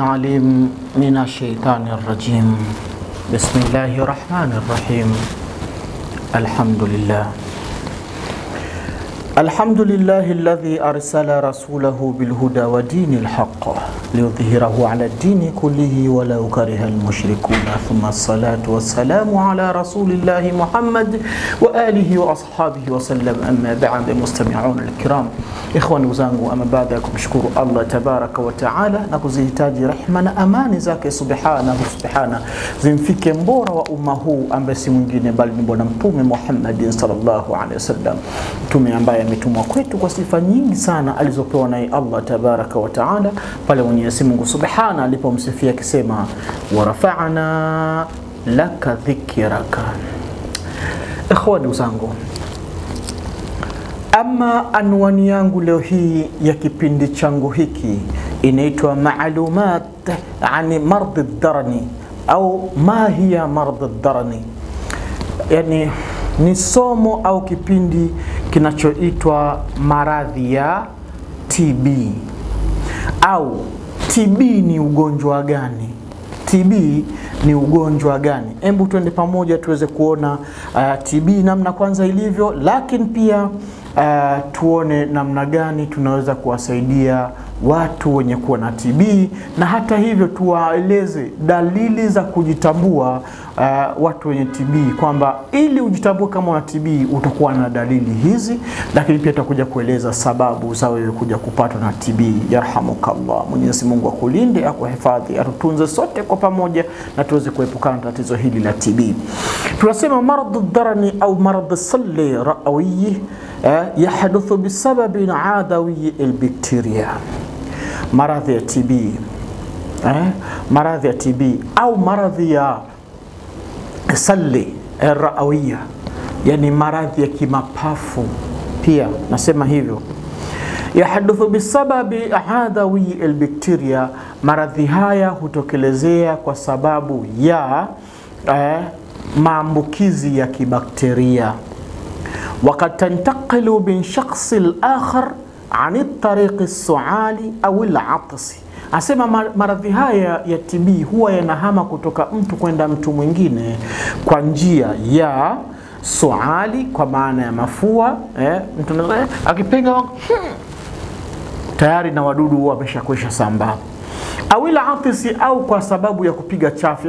عليم من الشيطان الرجيم. بسم الله الرحمن الرحيم. الحمد لله. الحمد لله الذي أرسل رسوله بالهدى ودين الحق ليظهره على الدين كله ولو كره المشركون. ثم الصلاة والسلام على رسول الله محمد وآله وأصحابه وسلم. أما بعد المستمعون الكرام إخوان وزانو أما بعدكم شكر الله تبارك وتعالى. نقزه تاج رحمة أمان زاك سبحانه سبحانه. زين في كمبورة وأمه أم بس من بسي بل محمد صلى الله عليه وسلم. تومي ametumwa kwetu kwa sifa nyingi sana alizopewa naye Allah tabaraka wa taala pale Mwenyezi Mungu subhana alipomsifia akisema warafa'na laka dhikraka. Ikhwani zangu, ama anwani yangu leo hii ya kipindi changu hiki inaitwa maalumat ani mardhi dharni au ma hiya mardhi dharni, yani ni somo au kipindi kinachoitwa maradhi ya TB au TB ni ugonjwa gani? TB ni ugonjwa gani? Hebu twende pamoja tuweze kuona uh, TB namna kwanza ilivyo, lakini pia uh, tuone namna gani tunaweza kuwasaidia watu wenye kuwa na TB na hata hivyo tuwaeleze dalili za kujitambua uh, watu wenye TB kwamba ili ujitambue kama una TB utakuwa na dalili hizi, lakini pia tutakuja kueleza sababu za wewe kuja kupatwa na TB. Yarhamukallah, Mwenyezi Mungu akulinde, akuhifadhi, atutunze sote kwa pamoja na tuweze kuepukana na tatizo hili la TB. Tunasema maradhu dharani au maradhu salli ra'awiyi eh, yahduthu bisababi adawi albakteria maradhi ya TB eh, maradhi ya TB au maradhi ya sali raawia, yani maradhi ya kimapafu pia nasema hivyo. yahaduthu bisababi adawi albakteria, maradhi haya hutokelezea kwa sababu ya eh, maambukizi ya kibakteria. Wakad tantaqilu min shakhsi al-akhar ani tariqi suali au al-atsi. Asema maradhi haya ya TB huwa yanahama kutoka mtu kwenda mtu mwingine kwa njia ya suali, kwa maana ya mafua eh, mtu eh, akipiga hmm, tayari na wadudu wameshakwisha sambaa, au ila atisi, au kwa sababu ya kupiga chafu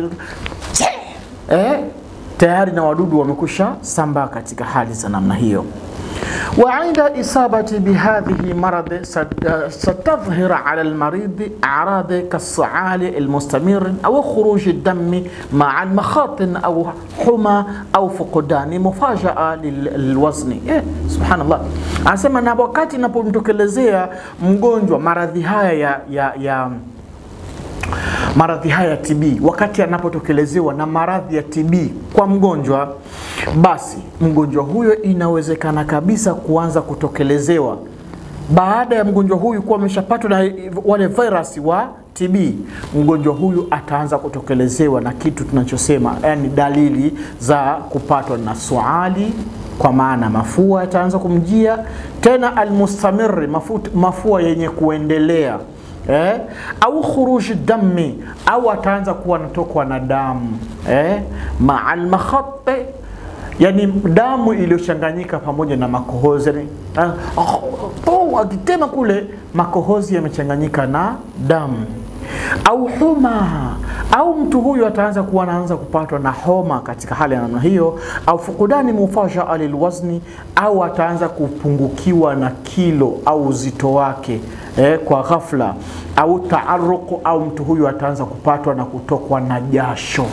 eh, tayari na wadudu wamekusha sambaa katika hali za namna hiyo wa inda isabati bihadhihi marad satadhhir ala almarid a'rad المستمر almustamir au الدم مع المخاط ma'a al-makhatin au huma au fukudani mufajaa lilwazni. Eh, anasema na wakati inapomtokelezea mgonjwa maradhi haya ya, ya, ya maradhi haya ya TB, wakati anapotokelezewa na maradhi ya TB kwa mgonjwa, basi mgonjwa huyo inawezekana kabisa kuanza kutokelezewa. Baada ya mgonjwa huyu kuwa ameshapatwa na wale virus wa TB, mgonjwa huyu ataanza kutokelezewa na kitu tunachosema, yani dalili za kupatwa na suali kwa maana mafua yataanza kumjia. Tena, almustamiri, mafua yenye kuendelea Eh, au khuruji dami au ataanza kuwa anatokwa na damu eh, maa almakhati, yani damu iliyochanganyika pamoja na makohozi. Oh, akitema kule makohozi yamechanganyika na damu. Au huma au mtu huyu ataanza kuwa anaanza kupatwa na homa katika hali ya namna hiyo, au fukudani mufasha lilwazni, au ataanza kupungukiwa na kilo au uzito wake eh, kwa ghafla, au taaruku, au mtu huyu ataanza kupatwa na kutokwa na jasho.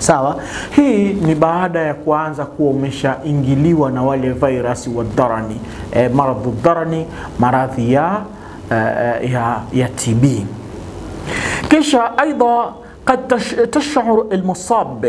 Sawa, hii ni baada ya kuanza kuwa umeshaingiliwa na wale virusi wa dharani, e, maradhu dharani, maradhi ya, e, ya, ya TB. Kisha aidha kad tashuru almusab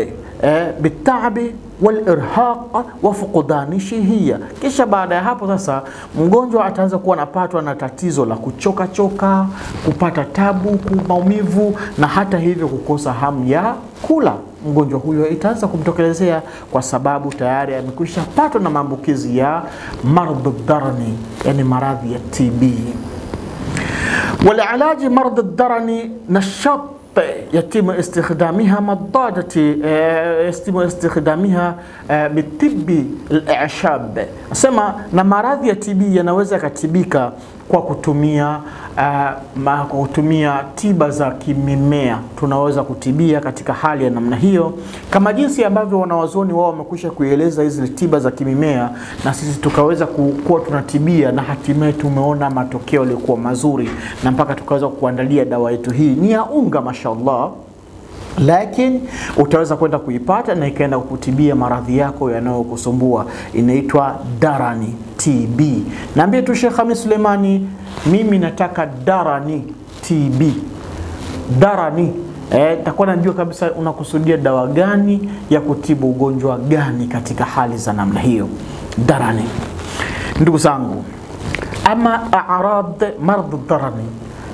bitabi walirhaq wa fuqdani shihia. Kisha baada ya hapo sasa, mgonjwa ataanza kuwa anapatwa na tatizo la kuchoka choka, kupata tabu, maumivu na hata hivyo kukosa hamu ya kula Mgonjwa huyo itaanza kumtokelezea kwa sababu tayari amekwisha patwa na maambukizi ya maradhu dharni, yani maradhi ya TB. ولعلاج مرض الدرن نشاط يتم استخدامها مضادة يتم استخدامها بالطب الإعشاب sema na maradhi ya TB yanaweza yakatibika kwa kutumia uh, ma, kwa kutumia tiba za kimimea tunaweza kutibia katika hali ya namna hiyo, kama jinsi ambavyo wanawazoni wao wamekwisha kuieleza hizi tiba za kimimea, na sisi tukaweza kuwa tunatibia na hatimaye tumeona matokeo yaliyokuwa mazuri, na mpaka tukaweza kuandalia dawa yetu hii. Ni ya unga, mashallah. Lakini utaweza kwenda kuipata na ikaenda kukutibia maradhi yako yanayokusumbua. Inaitwa darani TB. Naambie tu Sheikh Hamis Sulemani, mimi nataka darani TB. Darani eh, takuwa najua kabisa unakusudia dawa gani ya kutibu ugonjwa gani katika hali za namna hiyo. Darani, ndugu zangu, ama arad maradhi darani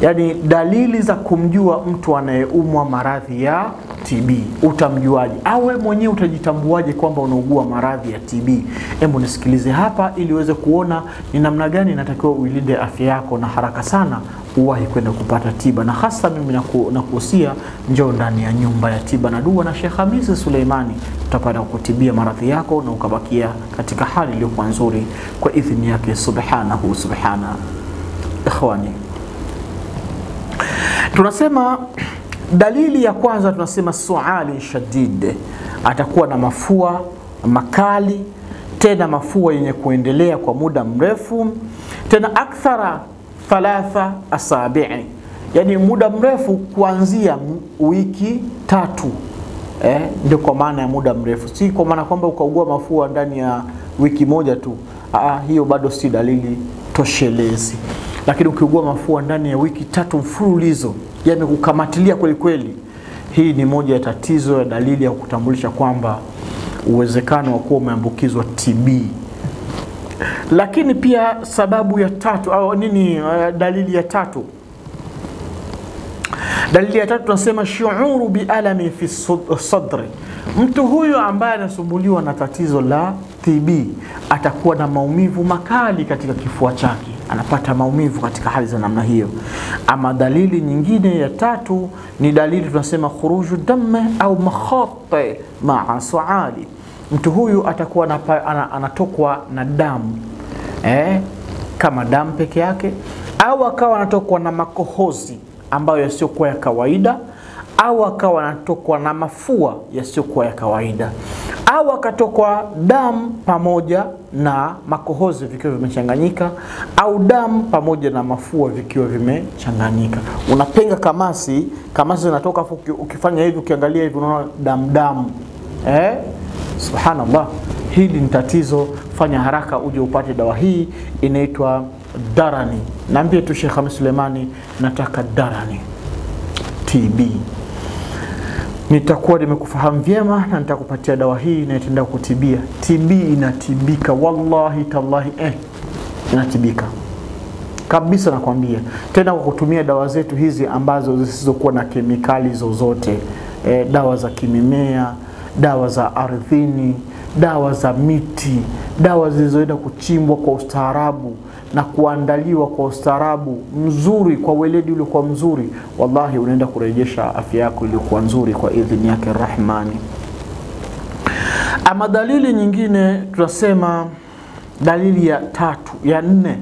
yaani dalili za kumjua mtu anayeumwa maradhi ya TB utamjuaje? Awe mwenyewe utajitambuaje kwamba unaugua maradhi ya TB? Hebu nisikilize hapa, ili uweze kuona ni namna gani inatakiwa uilinde afya yako, na haraka sana uwahi kwenda kupata tiba, na hasa mimi nakuhusia, njoo ndani ya nyumba ya tiba na dua na Sheikh Hamisi Suleimani, utapata kukutibia maradhi yako na ukabakia katika hali iliyokuwa nzuri kwa idhini yake subhanahu subhana. Ikhwani, tunasema dalili ya kwanza tunasema suali shadid, atakuwa na mafua makali, tena mafua yenye kuendelea kwa muda mrefu, tena akthara thalatha asabii, yani muda mrefu kuanzia wiki tatu. Eh, ndio kwa maana ya muda mrefu, si kwa maana kwamba ukaugua mafua ndani ya wiki moja tu. Aa, hiyo bado si dalili toshelezi lakini ukiugua mafua ndani ya wiki tatu mfululizo yamekukamatilia kweli kweli, hii ni moja ya tatizo ya dalili ya kutambulisha kwamba uwezekano wa kuwa umeambukizwa TB. Lakini pia sababu ya tatu au nini, uh, dalili ya tatu? Dalili ya tatu tunasema shuuru bialami fi sadri, mtu huyo ambaye anasumbuliwa na tatizo la TB atakuwa na maumivu makali katika kifua chake anapata maumivu katika hali za namna hiyo. Ama dalili nyingine ya tatu ni dalili tunasema khuruju damme au makhate maa suali, mtu huyu atakuwa napa, anatokwa na damu eh, kama damu peke yake, au akawa anatokwa na makohozi ambayo yasiyokuwa ya kawaida, au akawa anatokwa na mafua yasiyokuwa ya kawaida au akatokwa damu pamoja na makohozi vikiwa vimechanganyika, au damu pamoja na mafua vikiwa vimechanganyika. Unapenga kamasi, kamasi zinatoka, afu ukifanya hivi, ukiangalia hivi, unaona damu damu, eh? Subhanallah, hili ni tatizo. Fanya haraka uje upate dawa hii, inaitwa darani. Naambie tu Sheikh Hamis Sulemani, nataka darani TB nitakuwa nimekufahamu vyema na nitakupatia dawa hii na itaenda kutibia. TB. Inatibika. Wallahi tallahi, eh, inatibika. Kabisa, nakwambia. Tena kwa kutumia dawa zetu hizi ambazo zisizokuwa na kemikali zozote, e, dawa za kimimea, dawa za ardhini, dawa za miti, dawa zilizoenda kuchimbwa kwa ustaarabu na kuandaliwa kwa ustaarabu mzuri kwa weledi uliokuwa mzuri, wallahi unaenda kurejesha afya yako iliyokuwa nzuri kwa idhini yake Rahmani. Ama dalili nyingine tunasema dalili ya tatu ya nne,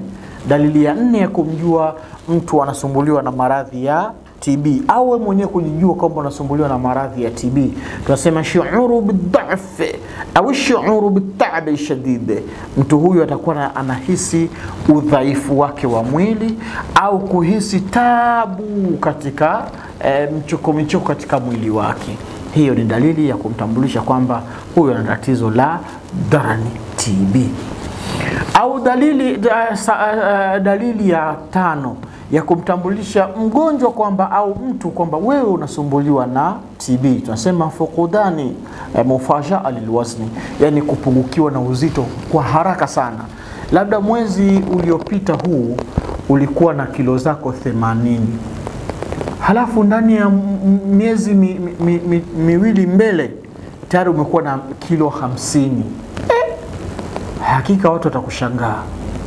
dalili ya nne ya kumjua mtu anasumbuliwa na maradhi ya TB au wewe mwenyewe kujijua kwamba unasumbuliwa na maradhi ya TB, tunasema shuuru bidhaf au shuuru bitabi shadid. Mtu huyu atakuwa anahisi udhaifu wake wa mwili au kuhisi tabu katika e, mchoko michoko katika mwili wake. Hiyo ni dalili ya kumtambulisha kwamba huyu ana tatizo la dharani TB. Au dalili, da, sa, uh, dalili ya tano ya kumtambulisha mgonjwa kwamba au mtu kwamba wewe unasumbuliwa na TB, tunasema fukudani e, mufajaa lilwazni, yani kupungukiwa na uzito kwa haraka sana. Labda mwezi uliopita huu ulikuwa na kilo zako 80 halafu ndani ya miezi mi, mi, mi, miwili mbele tayari umekuwa na kilo hamsini. Eh, hakika watu watakushangaa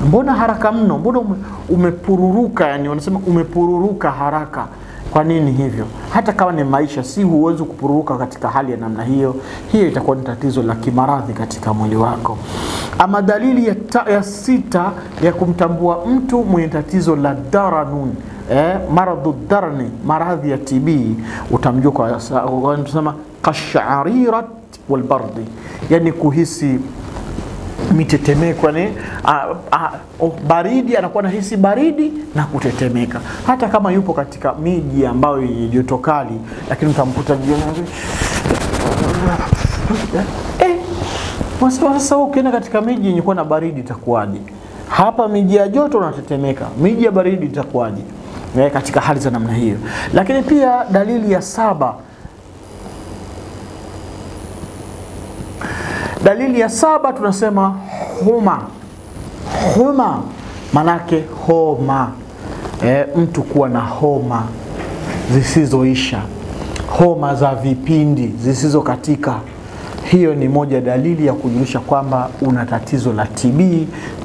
mbona haraka mno, mbona ume, umepururuka, yani wanasema umepururuka haraka. Kwa nini hivyo? Hata kama ni maisha, si huwezi kupururuka katika hali ya namna hiyo. Hiyo itakuwa ni tatizo la kimaradhi katika mwili wako. Ama dalili ya, ta, ya sita ya kumtambua mtu mwenye tatizo la daranun eh, maradhu darni, maradhi ya TB, utamjua kwa wanasema kasharirat walbardi, yani kuhisi mitetemeko yani, a, a, baridi, anakuwa anahisi baridi na kutetemeka, hata kama yupo katika miji ambayo yenye joto kali, lakini utamkuta jioni eh, sasa ukienda katika miji yenye kuwa na baridi itakuwaje? Hapa miji ya joto unatetemeka, miji ya baridi itakuwaje? Eh, katika hali za namna hiyo. Lakini pia dalili ya saba Dalili ya saba tunasema homa. Homa manake homa e, mtu kuwa na homa zisizoisha, homa za vipindi zisizokatika. Hiyo ni moja dalili ya kujulisha kwamba una tatizo la TB.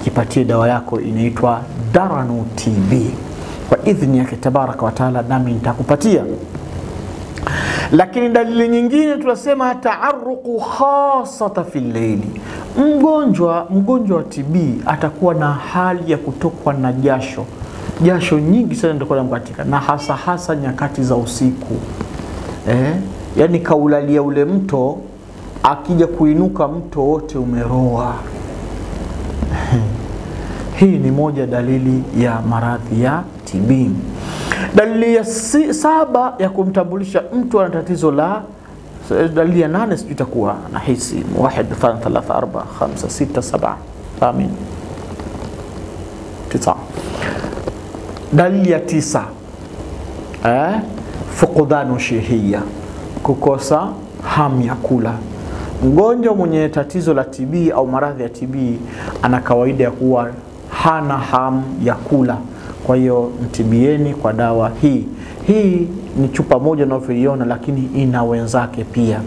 Kipatie dawa yako inaitwa Daranu TB kwa idhini yake tabaraka wa taala, nami nitakupatia lakini dalili nyingine tunasema taaruku khasata fi lleili mgonjwa mgonjwa wa TB atakuwa na hali ya kutokwa na jasho, jasho nyingi sana ndio namkatika, na hasa hasa nyakati za usiku eh? Yani kaulalia ule mto, akija kuinuka mto wote umeroa. Hii ni moja dalili ya maradhi ya TB. Dalili ya si, saba ya kumtambulisha mtu ana tatizo la dalili ya nane sijui itakuwa nahisi wahid thani thalatha arba khamsa sita saba amin tisa. Dalili ya tisa eh, fuqdanu shihia, kukosa hamu ya kula. Mgonjwa mwenye tatizo la TB au maradhi ya TB ana kawaida ya kuwa hana hamu ya kula kwa hiyo mtibieni kwa dawa hii. Hii ni chupa moja unavyoiona, lakini ina wenzake pia.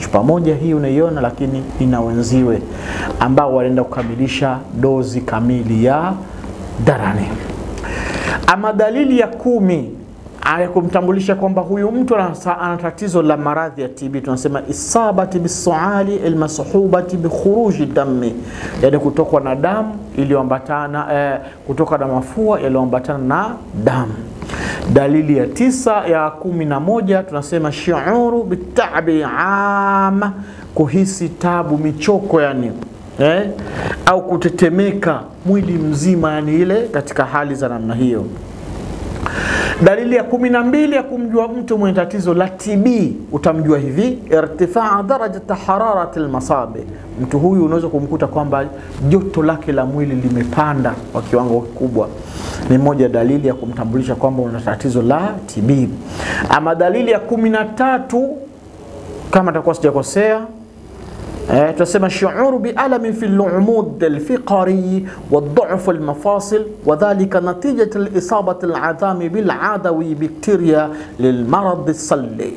Chupa moja hii unaiona, lakini ina wenziwe ambao wanaenda kukamilisha dozi kamili ya Darani. Ama dalili ya kumi ya kumtambulisha kwamba huyu mtu ana tatizo la maradhi ya TB, tunasema isabati bisuali almasuhubati bikhuruji dami, yani kutokwa na damu iliyoambatana eh, kutoka na mafua yaliyoambatana na damu. Dalili ya tisa ya kumi na moja tunasema shiuru bitabi ama, kuhisi tabu, michoko yani eh, au kutetemeka mwili mzima, yani ile katika hali za namna hiyo. Dalili ya kumi na mbili ya kumjua mtu mwenye tatizo la TB utamjua hivi: irtifaa darajat hararati almasabi. Mtu huyu unaweza kumkuta kwamba joto lake la mwili limepanda kwa kiwango kikubwa. Ni moja dalili ya kumtambulisha kwamba una tatizo la TB. Ama dalili ya kumi na tatu kama takuwa sijakosea Eh, tunasema shuuru bialamin fi lumud alfiqari wadhufu almafasil wadhalika natijat alisabati aladhami biladawi bakteria lilmarad salli.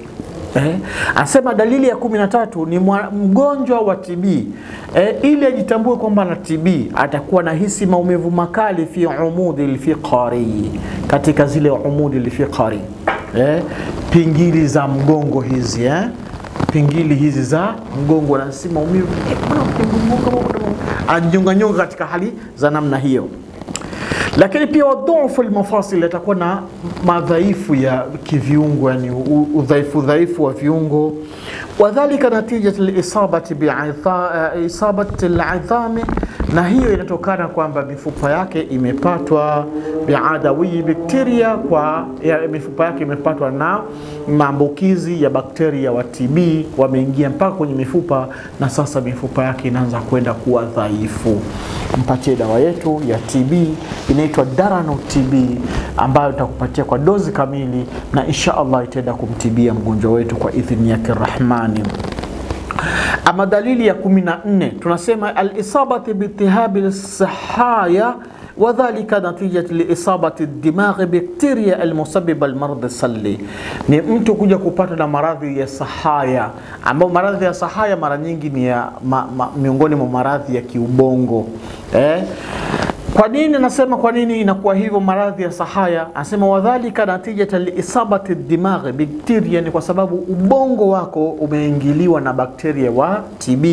Eh, anasema dalili ya kumi na tatu ni mgonjwa wa TB eh, ili ajitambue kwamba na TB atakuwa na hisi maumivu makali fi umudi alfiqari, katika zile umudi alfiqari eh, pingili za mgongo hizi eh pingili hizi za mgongo na si maumivu, anajinyonganyonga katika hali za namna hiyo. Lakini pia wadhofu almafasil, atakuwa na madhaifu ya kiviungo, yani udhaifu dhaifu wa viungo. Wadhalika natijat lisabati biisabati lidhami, na hiyo inatokana kwamba mifupa yake imepatwa biadawi bakteria, kwa ya mifupa yake imepatwa na maambukizi ya bakteria wa TB, wameingia mpaka kwenye mifupa na sasa mifupa yake inaanza kwenda kuwa dhaifu. Mpatie dawa yetu ya TB inaitwa Darano TB ambayo itakupatia kwa dozi kamili, na insha Allah itaenda kumtibia mgonjwa wetu kwa idhini yake Rahmani. Ama dalili ya kumi na nne tunasema alisabati biitihabi sahaya wadhalika natijat liisabati dimaghi bakteria almusabiba almarad salli, ni mtu kuja kupata na maradhi ya sahaya, ambao maradhi ya sahaya mara nyingi ni ya ma, ma, miongoni mwa maradhi ya kiubongo eh? Kwa nini anasema kwa nini inakuwa hivyo maradhi ya sahaya? Anasema wadhalika natijata liisabati dimaghi bakteria, ni kwa sababu ubongo wako umeingiliwa na bakteria wa TB.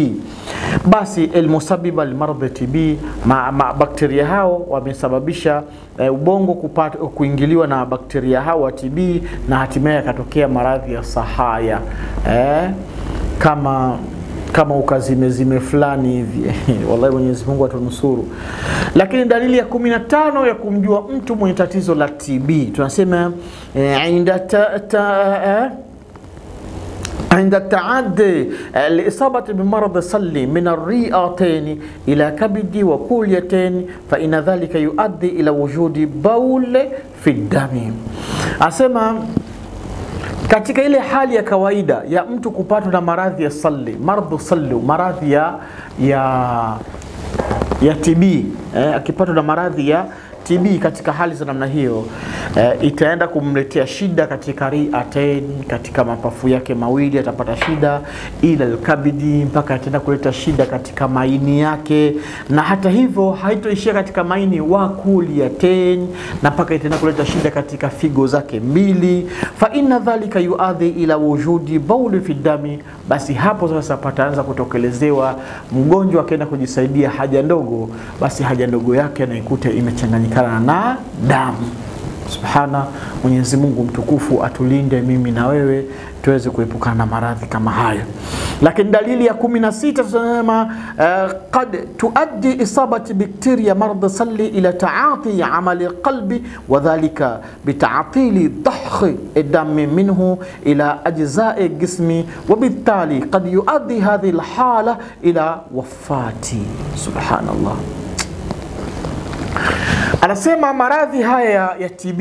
Basi almusabiba limaradhi TB, ma, ma, bakteria hao wamesababisha e, ubongo kupata, kuingiliwa na bakteria hao wa TB na hatimaye yakatokea maradhi ya sahaya e, kama kama ukazimezime fulani hivi wallahi, Mwenyezi Mungu atunusuru. Lakini dalili ya kumi na tano ya kumjua mtu mwenye tatizo la TB tunasema eh, inda ta, ta, eh, عند التعدي الإصابة بمرض صلي من الرئتين إلى كبد وكليتين فإن ذلك يؤدي إلى وجود بول في الدم أسمع katika ile hali ya kawaida ya mtu kupatwa na maradhi ya salli mardhu sallu maradhi ya, ya, ya TB eh, akipatwa na maradhi ya TB katika hali za namna hiyo eh, itaenda kumletea shida katika riatain, katika mapafu yake mawili atapata shida, ila alkabidi, mpaka ataenda kuleta shida katika maini yake, na hata hivyo haitoishia katika maini wa kuliatain, na mpaka itaenda kuleta shida katika figo zake mbili. Fa inna dhalika yuadhi ila wujudi bauli fi dami, basi hapo sasa pataanza kutokelezewa mgonjwa akaenda kujisaidia haja ndogo, basi haja ndogo yake anaikuta imechanganyika na damu. Subhana, Mwenyezi Mungu mtukufu atulinde mimi na wewe tuweze kuepukana na maradhi kama hayo. Lakini dalili ya kumi na sita tunasema uh, qad tuaddi isabati bakteria mardh salli ila taati amali qalbi wa dhalika bitaatili dahhi dami minhu ila ajzai jismi wa bitali qad yuaddi hadhihi alhala ila wafati. Subhanallah. Anasema maradhi haya ya TB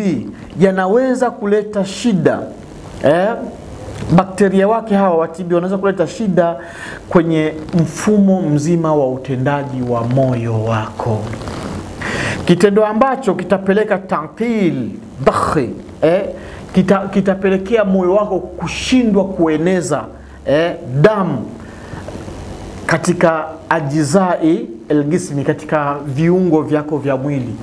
yanaweza kuleta shida eh? Bakteria wake hawa wa TB wanaweza kuleta shida kwenye mfumo mzima wa utendaji wa moyo wako, kitendo ambacho kitapeleka tanqil dakhi eh? Kita, kitapelekea moyo wako kushindwa kueneza eh? damu katika ajizai elgismi, katika viungo vyako vya mwili.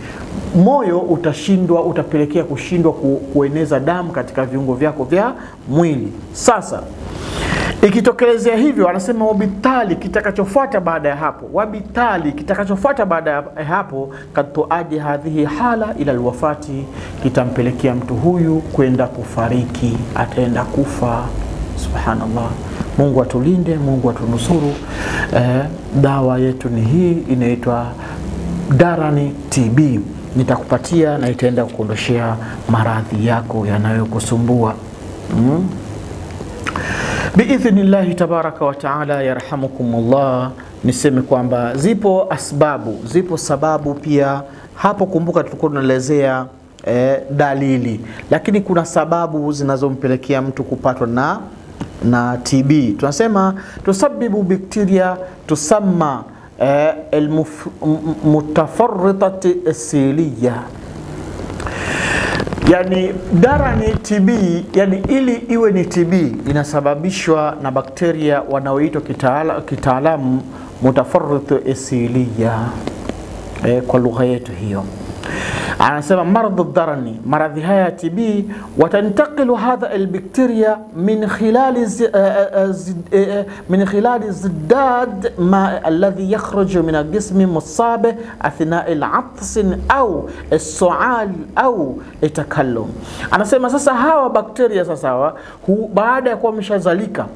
Moyo utashindwa, utapelekea kushindwa ku, kueneza damu katika viungo vyako vya mwili. Sasa ikitokelezea hivyo, anasema wabitali, kitakachofuata baada ya hapo, wabitali, kitakachofuata baada ya hapo, katuadi hadhihi hala ila lwafati kitampelekea mtu huyu kwenda kufariki, ataenda kufa. Subhanallah. Mungu atulinde, Mungu atunusuru. Eh, dawa yetu ni hii inaitwa Darani TB. Nitakupatia na itaenda kuondoshea maradhi yako yanayokusumbua mm. Biidhnillahi tabaraka wa taala, yarhamukumullah. Niseme kwamba zipo asbabu, zipo sababu pia hapo. Kumbuka tulikuwa tunaelezea eh, dalili, lakini kuna sababu zinazompelekea mtu kupatwa na na TB tunasema tusabibu bakteria tusamma eh, almutafarritati asiliya, yani darani TB, yani ili iwe ni TB inasababishwa na bakteria wanaoitwa kitaalamu kitaala mutafarritu asiliya eh, kwa lugha yetu hiyo anasema maradhi dharani, maradhi haya ya TB watantakilu hadha albakteria min khilali uh, zi, uh, min khilali ziddad ma alladhi yakhruju min aljismi musabe athna alatsin au sual au takallum. Anasema sasa hawa bakteria sasa hu, baada ya kuwa mshazalika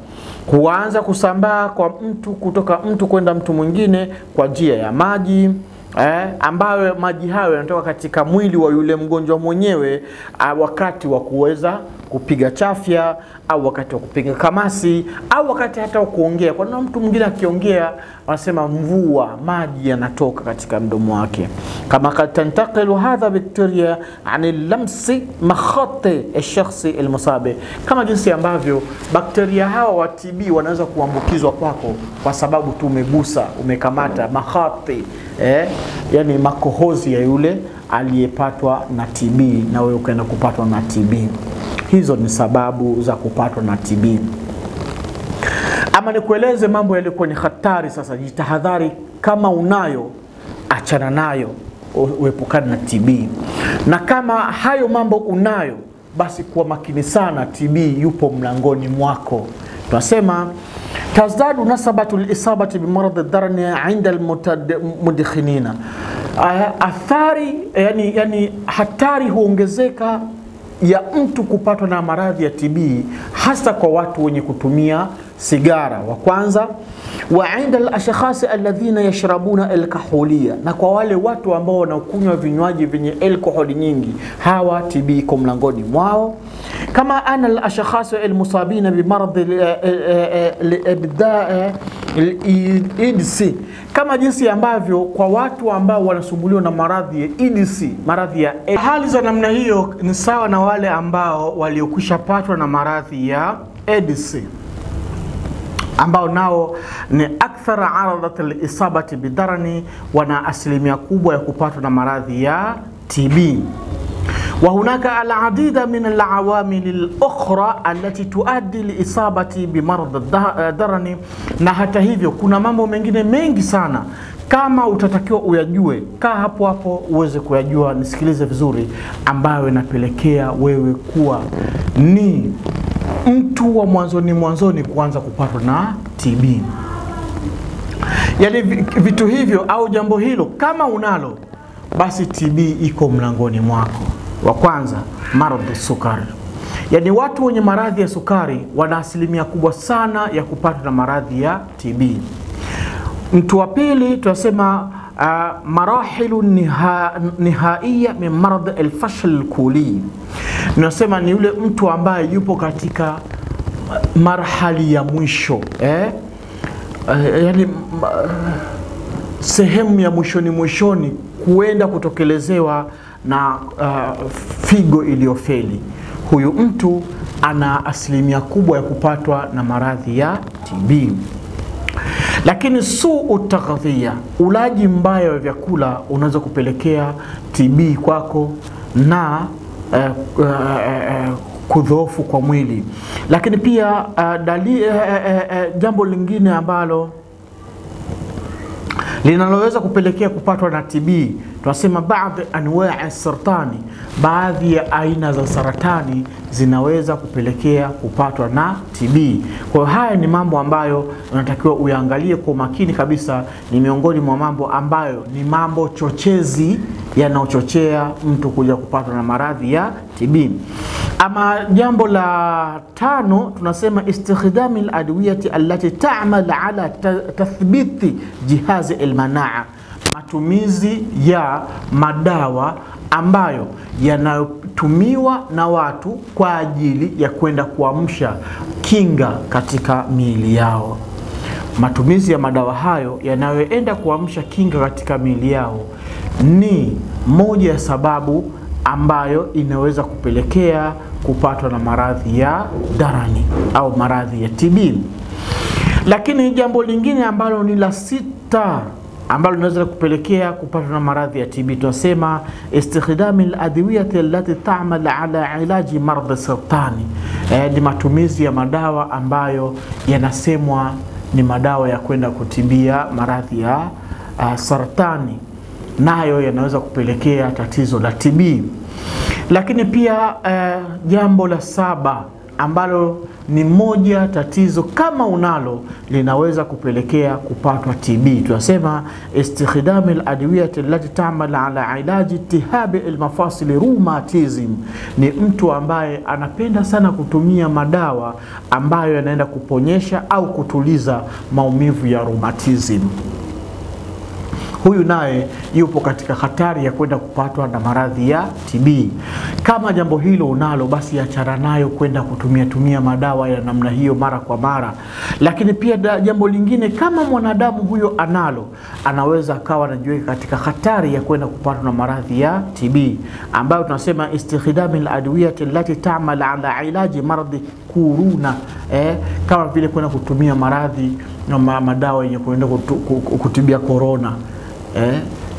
huanza kusambaa kwa mtu kutoka mtu kwenda mtu mwingine kwa njia ya maji eh, ambayo maji hayo yanatoka katika mwili wa yule mgonjwa mwenyewe uh, wakati wa kuweza kupiga chafya au wakati wa kupiga kamasi au wakati hata wa kuongea. Kwa nini mtu mwingine akiongea wanasema mvua maji yanatoka katika mdomo wake. Kama kad tantakilu hadha bakteria ani lamsi makhati alshakhsi almusabe, kama jinsi ambavyo bakteria hawa wa TB wanaweza kuambukizwa kwako kwa sababu tu umegusa umekamata makhati eh, yani makohozi ya yule aliyepatwa na TB na wewe ukaenda kupatwa na TB. Hizo ni sababu za kupatwa na TB. Ama nikueleze mambo yaliyokuwa ni hatari. Sasa jitahadhari, kama unayo achana nayo, uepukane na TB. Na kama hayo mambo unayo, basi kuwa makini sana, TB yupo mlangoni mwako. Tunasema tazdadu nasabatu lisabati bimaradhi dharni inda almudkhinina, athari yani, yani hatari huongezeka ya mtu kupatwa na maradhi ya TB hasa kwa watu wenye kutumia sigara wa kwanza, wa inda alashkhasi alladhina yashrabuna alkahulia, na kwa wale watu ambao wanakunywa vinywaji vyenye alkoholi nyingi, hawa TB iko mlangoni mwao. Kama ana alashkhasi almusabina bimaradhi EDC, kama jinsi ambavyo kwa watu ambao wanasumbuliwa na maradhi ya IDS, maradhi ya hali za namna hiyo ni sawa na wale ambao waliokwisha patwa na maradhi ya EDC ambao nao ni akthara aradhat lisabati bidarani, wana asilimia kubwa ya kupatwa na maradhi ya TB. wa hunaka aladida min alawamil lukhra alati tuaddi lisabati bimarad dharani, na hata hivyo kuna mambo mengine mengi sana kama utatakiwa uyajue, kaa hapo hapo uweze kuyajua, nisikilize vizuri, ambayo inapelekea wewe kuwa ni wa mwanzoni mwanzoni kuanza kupatwa na TB. Yaani vitu hivyo au jambo hilo kama unalo, basi TB iko mlangoni mwako. Wa kwanza, maradhi sukari, yaani watu wenye maradhi ya sukari wana asilimia kubwa sana ya kupatwa na maradhi ya TB. Mtu wa pili tunasema uh, marahilu niha, min maradhi alfashal kuli, nasema ni yule mtu ambaye yupo katika marhali ya mwisho eh? Uh, yani uh, sehemu ya mwishoni mwishoni kuenda kutokelezewa na uh, figo iliyofeli. Huyu mtu ana asilimia kubwa ya kupatwa na maradhi ya TB. Lakini suu taghdhia, ulaji mbaya wa vyakula unaweza kupelekea TB kwako na uh, uh, uh, kudhoofu kwa mwili. Lakini pia uh, dali, uh, uh, uh, jambo lingine ambalo linaloweza kupelekea kupatwa na TB tunasema baadhi anwaa sartani, baadhi ya aina za saratani zinaweza kupelekea kupatwa na TB. Kwa hiyo haya ni mambo ambayo unatakiwa uyaangalie kwa makini kabisa. Ni miongoni mwa mambo ambayo ni mambo chochezi yanayochochea mtu kuja kupatwa na maradhi ya TB. Ama jambo la tano tunasema istikhdami aladwiyati allati tamal ala tathbiti jihazi almanaa, matumizi ya madawa ambayo yanatumiwa na watu kwa ajili ya kwenda kuamsha kinga katika miili yao. Matumizi ya madawa hayo yanayoenda kuamsha kinga katika miili yao ni moja ya sababu ambayo inaweza kupelekea kupatwa na maradhi ya darani au maradhi ya TB. Lakini jambo lingine ambalo ni la sita ambalo linaweza kupelekea kupatwa na maradhi ya TB tunasema istikhdami aladwiyati allati tamal ala ilaji maradhi sartani, eh, ni matumizi ya madawa ambayo yanasemwa ni madawa ya kwenda kutibia maradhi ya uh, saratani nayo yanaweza kupelekea tatizo la TB. Lakini pia uh, jambo la saba ambalo ni moja tatizo kama unalo linaweza kupelekea kupatwa TB, tunasema istikhdami aladwiyat allati tamal ala ilaji iltihabi almafasili rheumatism. Ni mtu ambaye anapenda sana kutumia madawa ambayo yanaenda kuponyesha au kutuliza maumivu ya rheumatism huyu naye yupo katika hatari ya kwenda kupatwa na maradhi ya TB. Kama jambo hilo unalo, basi achana nayo kwenda kutumia tumia madawa ya namna hiyo mara kwa mara. Lakini pia da, jambo lingine, kama mwanadamu huyo analo, anaweza akawa anajiweka katika hatari ya kwenda kupatwa na maradhi ya TB, ambayo tunasema istikhdami aladwiyati allati tamal ala ilaji maradhi kuruna, eh, kama vile kwenda kutumia maradhi na madawa yenye kuenda kutibia korona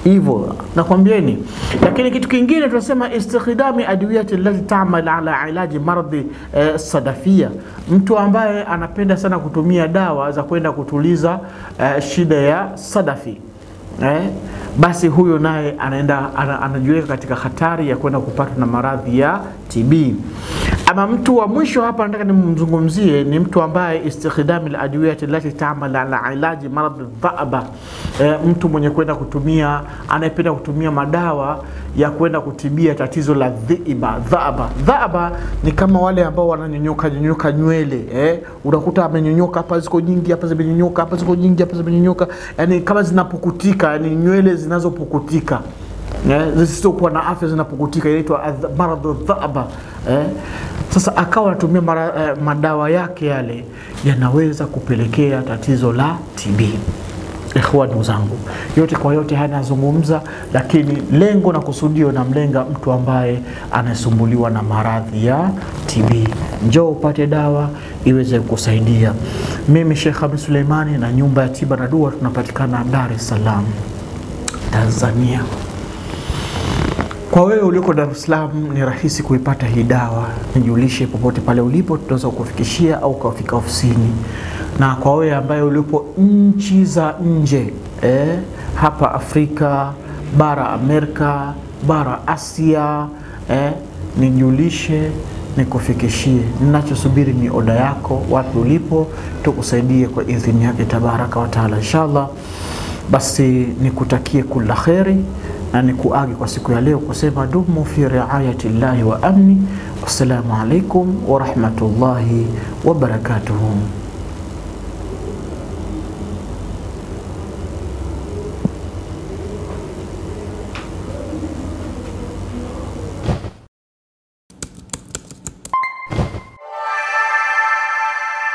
hivyo. Eh, nakwambieni. Lakini kitu kingine tunasema istikhdami adwiyati allati tamal ala ilaji maradhi eh, sadafia, mtu ambaye anapenda sana kutumia dawa za kwenda kutuliza eh, shida ya sadafi. Eh, basi huyo naye anaenda anajiweka katika hatari ya kwenda kupatwa na maradhi ya TB. Ama mtu wa mwisho hapa nataka nimzungumzie ni mtu ambaye istikhdami aladwiyati lati tamal ala ilaji maradhi dhaba, e, mtu mwenye kwenda kutumia anayependa kutumia madawa ya kwenda kutibia tatizo la dhiba dhaba. Dhaba ni kama wale ambao wananyonyoka nyonyoka nywele eh, unakuta amenyonyoka hapa, ziko nyingi hapa, zimenyonyoka hapa, ziko nyingi hapa, zimenyonyoka, yani kama zinapukutika, yani nywele zinazopukutika eh, zisizokuwa na afya zinapukutika, inaitwa maradhi dhaba eh. Sasa akawa anatumia eh, madawa yake yale yanaweza kupelekea tatizo la TB. Ikhwani zangu, yote kwa yote haya nazungumza, lakini lengo na kusudio namlenga mtu ambaye anasumbuliwa na maradhi ya TB. Njoo upate dawa iweze kusaidia. Mimi Sheikh Hamis Suleimani na nyumba ya tiba na dua tunapatikana Dar es Salaam, Tanzania. Kwa wewe uliko Dar es Salaam ni rahisi kuipata hii dawa, nijulishe popote pale ulipo, tunaweza kukufikishia au ukafika ofisini. Na kwa wewe ambaye ulipo nchi za nje eh, hapa Afrika, bara Amerika, bara Asia eh, nijulishe nikufikishie. Ninachosubiri ni oda yako, wapi ulipo, tukusaidie kwa idhini yake tabaraka wa taala, inshallah. Basi nikutakie kula kheri na nikuage kwa siku ya leo kusema dumu fi riayati llahi wa amni. Wassalamu alaikum warahmatullahi wabarakatuhu.